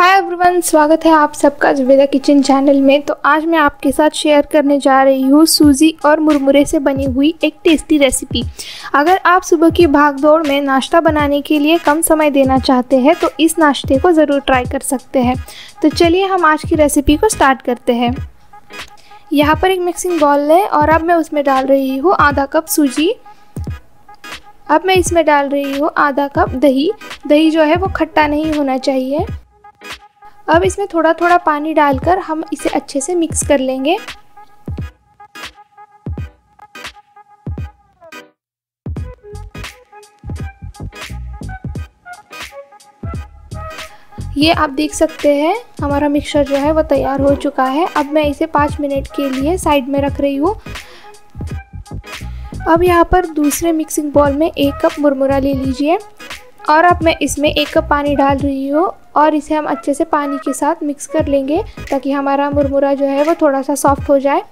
Hi everyone स्वागत है आप सबका जुबेदा किचन चैनल में। तो आज मैं आपके साथ शेयर करने जा रही हूँ सूजी और मुरमुरे से बनी हुई एक टेस्टी रेसिपी अगर आप सुबह की भागदौड़ में नाश्ता बनाने के लिए कम समय देना चाहते हैं तो इस नाश्ते को ज़रूर ट्राई कर सकते हैं। तो चलिए हम आज की रेसिपी को स्टार्ट करते हैं। यहाँ पर एक मिक्सिंग बॉल लें और अब मैं उसमें डाल रही हूँ आधा कप सूजी अब मैं इसमें डाल रही हूँ आधा कप दही। दही जो है वो खट्टा नहीं होना चाहिए। अब इसमें थोड़ा थोड़ा पानी डालकर हम इसे अच्छे से मिक्स कर लेंगे। ये आप देख सकते हैं, हमारा मिक्सचर जो है वो तैयार हो चुका है। अब मैं इसे पाँच मिनट के लिए साइड में रख रही हूँ। अब यहाँ पर दूसरे मिक्सिंग बॉल में एक कप मुरमुरा ले लीजिए। और अब मैं इसमें एक कप पानी डाल रही हूँ और इसे हम अच्छे से पानी के साथ मिक्स कर लेंगे ताकि हमारा मुरमुरा जो है वो थोड़ा सा सॉफ्ट हो जाए।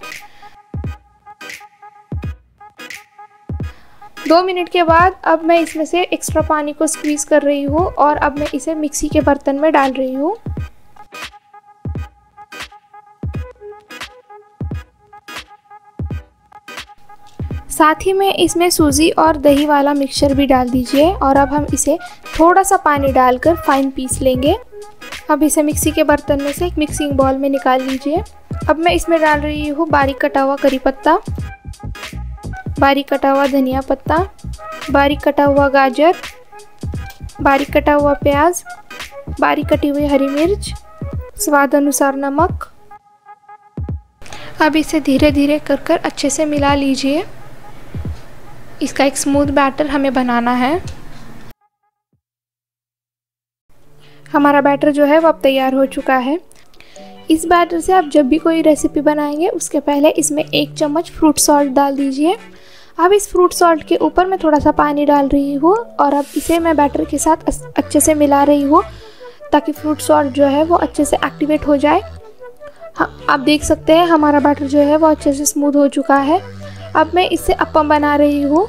दो मिनट के बाद अब मैं इसमें से एक्स्ट्रा पानी को स्क्वीज़ कर रही हूँ और अब मैं इसे मिक्सी के बर्तन में डाल रही हूँ। साथ ही में इसमें सूजी और दही वाला मिक्सचर भी डाल दीजिए और अब हम इसे थोड़ा सा पानी डालकर फाइन पीस लेंगे। अब इसे मिक्सी के बर्तन में से एक मिक्सिंग बॉल में निकाल लीजिए अब मैं इसमें डाल रही हूँ बारीक कटा हुआ करी पत्ता, बारीक कटा हुआ धनिया पत्ता, बारीक कटा हुआ गाजर, बारीक कटा हुआ प्याज, बारीक कटी हुई हरी मिर्च, स्वाद अनुसार नमक। अब इसे धीरे धीरे कर कर अच्छे से मिला लीजिए। इसका एक स्मूथ बैटर हमें बनाना है। हमारा बैटर जो है वो अब तैयार हो चुका है। इस बैटर से आप जब भी कोई रेसिपी बनाएँगे, उसके पहले इसमें एक चम्मच फ्रूट सॉल्ट डाल दीजिए। अब इस फ्रूट सॉल्ट के ऊपर मैं थोड़ा सा पानी डाल रही हूँ और अब इसे मैं बैटर के साथ अच्छे से मिला रही हूँ, ताकि फ्रूट सॉल्ट जो है वो अच्छे से एक्टिवेट हो जाए। हाँ आप देख सकते हैं हमारा बैटर जो है वो अच्छे से स्मूथ हो चुका है। अब मैं इससे अपम बना रही हूँ।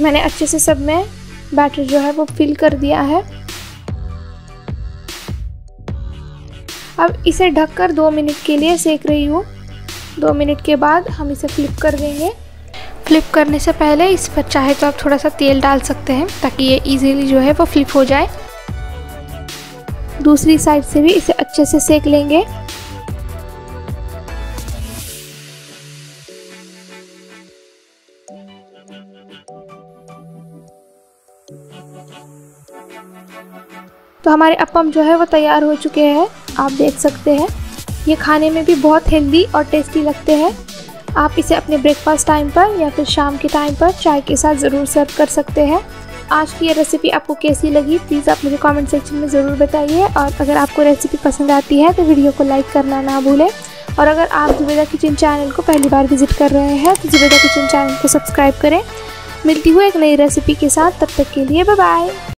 मैंने अच्छे से सब में बैटर जो है वो फिल कर दिया है। अब इसे ढककर दो मिनट के लिए सेक रही हूँ। दो मिनट के बाद हम इसे फ्लिप कर देंगे। फ्लिप करने से पहले इस पर चाहे तो आप थोड़ा सा तेल डाल सकते हैं ताकि ये इजीली जो है वो फ्लिप हो जाए। दूसरी साइड से भी इसे अच्छे से सेक लेंगे। तो हमारे अपम जो है वो तैयार हो चुके हैं। आप देख सकते हैं। ये खाने में भी बहुत हेल्दी और टेस्टी लगते हैं। आप इसे अपने ब्रेकफास्ट टाइम पर या फिर शाम के टाइम पर चाय के साथ ज़रूर सर्व कर सकते हैं। आज की ये रेसिपी आपको कैसी लगी? प्लीज़ आप मुझे कमेंट सेक्शन में ज़रूर बताइए। और अगर आपको रेसिपी पसंद आती है तो वीडियो को लाइक करना ना भूलें। और अगर आप जुबेदा किचन चैनल को पहली बार विज़िट कर रहे हैं तो जुबेदा किचन चैनल को सब्सक्राइब करें। मिलती हूँ एक नई रेसिपी के साथ। तब तक के लिए बाय बाय